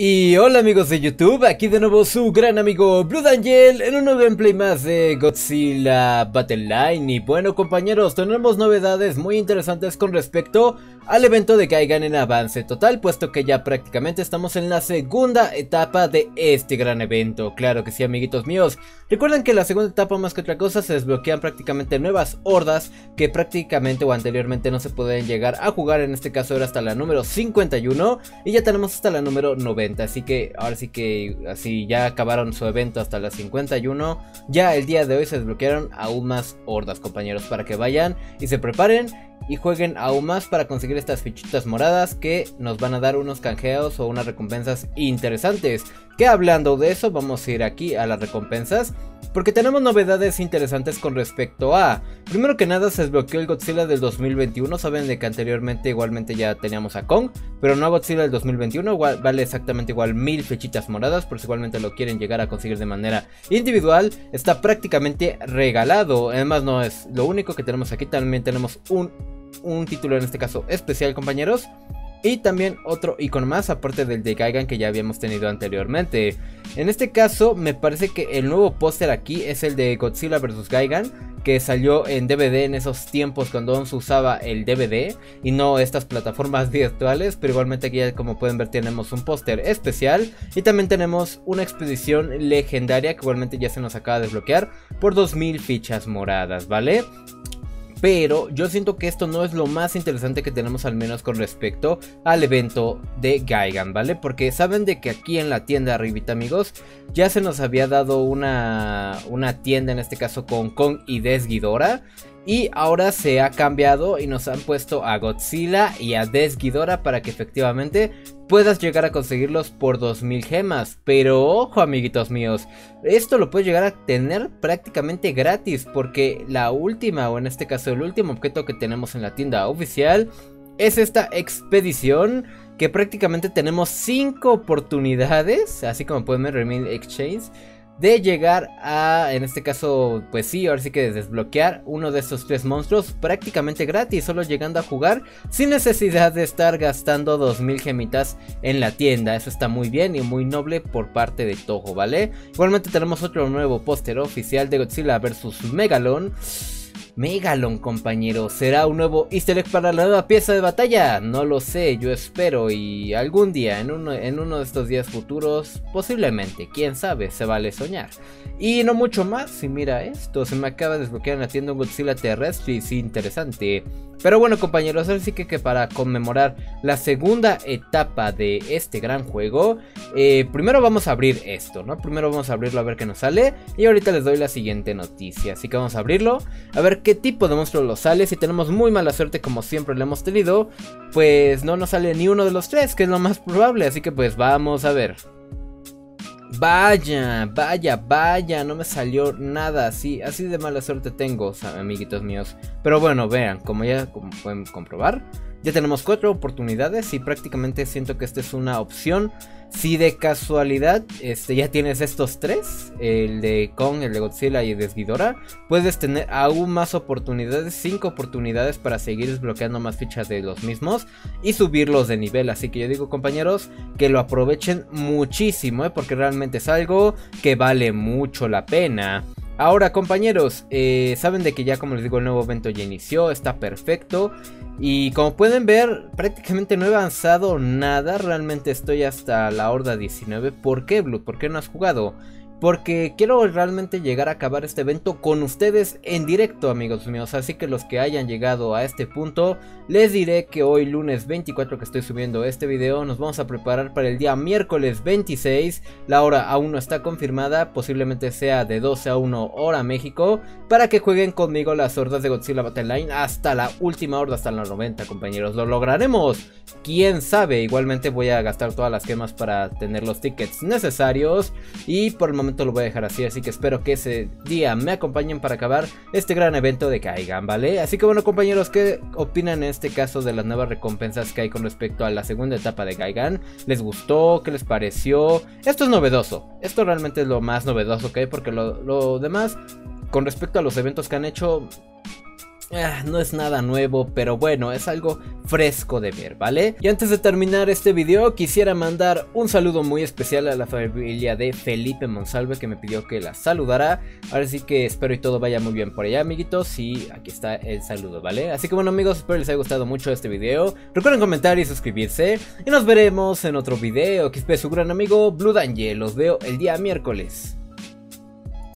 Y hola amigos de YouTube, aquí de nuevo su gran amigo Blood Angel en un nuevo gameplay más de Godzilla Battle Line. Y bueno compañeros, tenemos novedades muy interesantes con respecto al evento de Gaigan en avance total Puesto que ya prácticamente estamos en la segunda etapa de este gran evento. Claro que sí amiguitos míos. Recuerden que la segunda etapa más que otra cosa se desbloquean prácticamente nuevas hordas Que prácticamente o anteriormente no se pueden llegar a jugar. En este caso era hasta la número 51 y ya tenemos hasta la número 90 Así que ahora sí que así ya acabaron su evento hasta las 51. Ya el día de hoy se desbloquearon aún más hordas compañeros para que vayan y se preparen y jueguen aún más para conseguir estas fichitas moradas que nos van a dar unos canjeos o unas recompensas interesantes. Que hablando de eso vamos a ir aquí a las recompensas porque tenemos novedades interesantes con respecto a... Primero que nada se desbloqueó el Godzilla del 2021, saben de que anteriormente igualmente ya teníamos a Kong, pero no a Godzilla del 2021, vale exactamente igual mil fichitas moradas, por si igualmente lo quieren llegar a conseguir de manera individual, está prácticamente regalado, además no es lo único que tenemos aquí, también tenemos un, un título en este caso especial compañeros, y también otro icono más aparte del de Gaigan que ya habíamos tenido anteriormente. En este caso me parece que el nuevo póster aquí es el de Godzilla vs Gaigan que salió en DVD en esos tiempos cuando aún se usaba el DVD y no estas plataformas virtuales, pero igualmente aquí como pueden ver tenemos un póster especial y también tenemos una expedición legendaria que igualmente ya se nos acaba de desbloquear por 2000 fichas moradas, ¿vale? Pero yo siento que esto no es lo más interesante que tenemos al menos con respecto al evento de Gaigan, ¿vale? Porque saben de que aquí en la tienda arribita amigos ya se nos había dado una, una tienda en este caso con Kong y Desguidora y ahora se ha cambiado y nos han puesto a Godzilla y a Desguidora para que efectivamente puedas llegar a conseguirlos por 2000 gemas. Pero ojo amiguitos míos, esto lo puedes llegar a tener prácticamente gratis porque la última o en este caso el último objeto que tenemos en la tienda oficial es esta expedición que prácticamente tenemos 5 oportunidades, así como pueden ver Remain Exchange de llegar a, en este caso, pues sí, ahora sí que desbloquear uno de estos tres monstruos prácticamente gratis, solo llegando a jugar sin necesidad de estar gastando 2000 gemitas en la tienda. Eso está muy bien y muy noble por parte de Toho, ¿vale? Igualmente tenemos otro nuevo póster oficial de Godzilla vs Megalon. Megalon, compañero, ¿será un nuevo easter egg para la nueva pieza de batalla? No lo sé, yo espero y algún día, en uno, en uno de estos días futuros, posiblemente, quién sabe, se vale soñar. Y no mucho más, y mira esto, se me acaba de desbloquear en la tienda un Godzilla terrestre sí, interesante. Pero bueno compañeros, así que, que para conmemorar la segunda etapa de este gran juego, eh, primero vamos a abrir esto, ¿no? Primero vamos a abrirlo a ver qué nos sale y ahorita les doy la siguiente noticia. Así que vamos a abrirlo, a ver qué tipo de monstruo nos sale. Si tenemos muy mala suerte como siempre lo hemos tenido, pues no nos sale ni uno de los tres, que es lo más probable. Así que pues vamos a ver. Vaya, vaya, vaya, no me salió nada así, así de mala suerte tengo, amiguitos míos. Pero bueno, vean, como ya pueden comprobar, ya tenemos cuatro oportunidades y prácticamente siento que esta es una opción. Si de casualidad este, ya tienes estos tres, el de Kong, el de Godzilla y el de Ghidorah, puedes tener aún más oportunidades, cinco oportunidades para seguir desbloqueando más fichas de los mismos y subirlos de nivel. Así que yo digo compañeros que lo aprovechen muchísimo, ¿eh? porque realmente es algo que vale mucho la pena. Ahora compañeros, eh, saben de que ya como les digo el nuevo evento ya inició, está perfecto y como pueden ver prácticamente no he avanzado nada, realmente estoy hasta la horda 19, ¿por qué Blue? ¿Por qué no has jugado? Porque quiero realmente llegar a acabar este evento con ustedes en directo amigos míos. Así que los que hayan llegado a este punto Les diré que hoy lunes 24 que estoy subiendo este video Nos vamos a preparar para el día miércoles 26 La hora aún no está confirmada Posiblemente sea de 12 a 1 hora México Para que jueguen conmigo las hordas de Godzilla Battle Line Hasta la última horda, hasta la 90 compañeros. Lo lograremos. Quién sabe, igualmente voy a gastar todas las gemas para tener los tickets necesarios. Y por el momento lo voy a dejar así, así que espero que ese día me acompañen para acabar este gran evento de Kaigan, ¿vale? Así que bueno compañeros, ¿qué opinan en este caso de las nuevas recompensas que hay con respecto a la segunda etapa de Kaigan? ¿Les gustó? ¿Qué les pareció? Esto es novedoso, esto realmente es lo más novedoso que hay porque lo demás, con respecto a los eventos que han hecho, ah, no es nada nuevo, pero bueno, es algo fresco de ver, ¿vale? Y antes de terminar este video, quisiera mandar un saludo muy especial a la familia de Felipe Monsalve que me pidió que la saludara. Ahora sí que espero y todo vaya muy bien por allá, amiguitos, y aquí está el saludo, ¿vale? Así que bueno, amigos, espero les haya gustado mucho este video. Recuerden comentar y suscribirse, y nos veremos en otro video. Que espero su gran amigo Blue Dangel. Los veo el día miércoles.